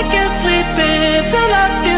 I can sleep until I feel